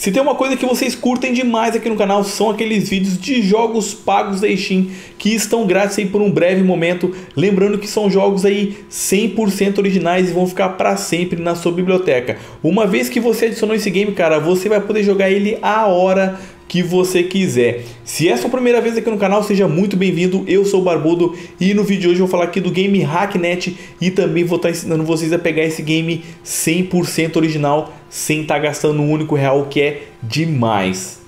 Se tem uma coisa que vocês curtem demais aqui no canal são aqueles vídeos de jogos pagos da Steam que estão grátis aí por um breve momento, lembrando que são jogos aí 100% originais e vão ficar para sempre na sua biblioteca. Uma vez que você adicionou esse game, cara, você vai poder jogar ele a hora que você quiser. Se é a sua primeira vez aqui no canal, seja muito bem-vindo. Eu sou o Barbudo e no vídeo de hoje eu vou falar aqui do game Hacknet e também vou estar ensinando vocês a pegar esse game 100% original sem estar gastando um único real, que é demais.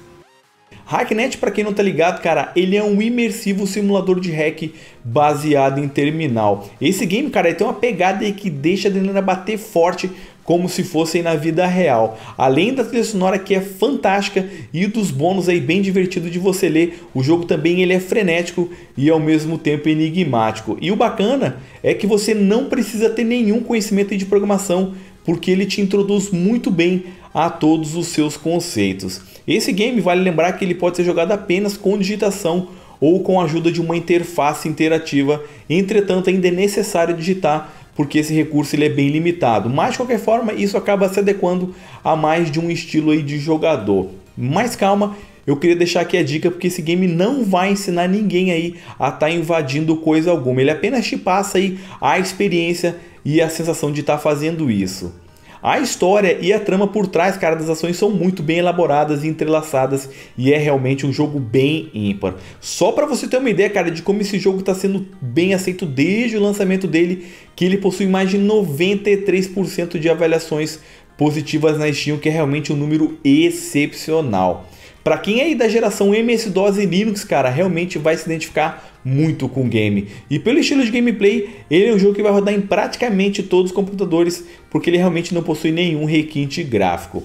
Hacknet, para quem não tá ligado, cara, ele é um imersivo simulador de hack baseado em terminal. Esse game, cara, tem uma pegada que deixa a adrenalina bater forte como se fossem na vida real. Além da trilha sonora que é fantástica e dos bônus aí bem divertido de você ler, o jogo também ele é frenético e ao mesmo tempo enigmático. E o bacana é que você não precisa ter nenhum conhecimento de programação, porque ele te introduz muito bem a todos os seus conceitos. Esse game vale lembrar que ele pode ser jogado apenas com digitação ou com a ajuda de uma interface interativa, entretanto ainda é necessário digitar porque esse recurso ele é bem limitado. Mas de qualquer forma, isso acaba se adequando a mais de um estilo aí de jogador. Mas calma, eu queria deixar aqui a dica porque esse game não vai ensinar ninguém aí a estar tá invadindo coisa alguma. Ele apenas te passa aí a experiência e a sensação de estar tá fazendo isso. A história e a trama por trás, cara, das ações são muito bem elaboradas e entrelaçadas e é realmente um jogo bem ímpar. Só para você ter uma ideia, cara, de como esse jogo está sendo bem aceito desde o lançamento dele, que ele possui mais de 93% de avaliações positivas na Steam, que é realmente um número excepcional. Para quem é da geração MS-DOS e Linux, cara, realmente vai se identificar muito com o game. E pelo estilo de gameplay, ele é um jogo que vai rodar em praticamente todos os computadores, porque ele realmente não possui nenhum requinte gráfico.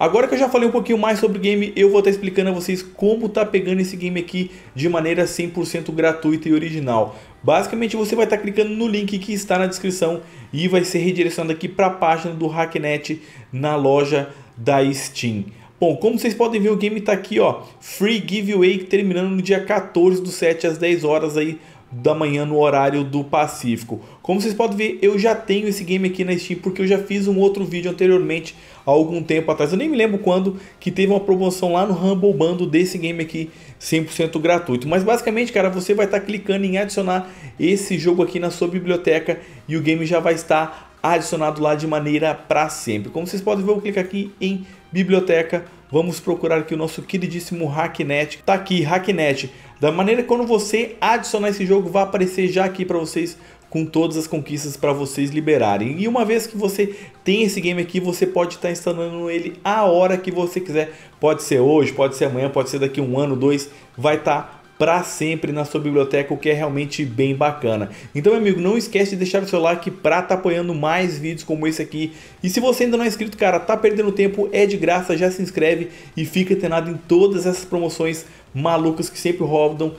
Agora que eu já falei um pouquinho mais sobre o game, eu vou estar explicando a vocês como tá pegando esse game aqui de maneira 100% gratuita e original. Basicamente você vai estar clicando no link que está na descrição e vai ser redirecionado aqui para a página do Hacknet na loja da Steam. Bom, como vocês podem ver, o game está aqui, ó, Free Giveaway, terminando no dia 14 do 7 às 10 horas aí da manhã no horário do Pacífico. Como vocês podem ver, eu já tenho esse game aqui na Steam porque eu já fiz um outro vídeo anteriormente, há algum tempo atrás. Eu nem me lembro quando, que teve uma promoção lá no Humble Bundle desse game aqui, 100% gratuito. Mas basicamente, cara, você vai estar clicando em adicionar esse jogo aqui na sua biblioteca e o game já vai estar adicionado lá de maneira para sempre. Como vocês podem ver, eu clicar aqui em biblioteca, vamos procurar aqui o nosso queridíssimo Hacknet. Tá aqui, Hacknet. Da maneira que quando você adicionar esse jogo, vai aparecer já aqui para vocês com todas as conquistas para vocês liberarem. E uma vez que você tem esse game aqui, você pode estar tá instalando ele a hora que você quiser. Pode ser hoje, pode ser amanhã, pode ser daqui um ano, dois. Vai estar tá para sempre na sua biblioteca, o que é realmente bem bacana. Então, meu amigo, não esquece de deixar o seu like para tá apoiando mais vídeos como esse aqui. E se você ainda não é inscrito, cara, tá perdendo tempo, é de graça, já se inscreve e fica antenado em todas essas promoções malucas que sempre rodam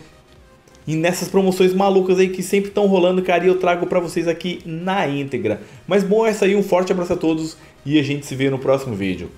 e nessas promoções malucas aí que sempre estão rolando, cara, e eu trago para vocês aqui na íntegra. Mas bom, essa aí, um forte abraço a todos e a gente se vê no próximo vídeo.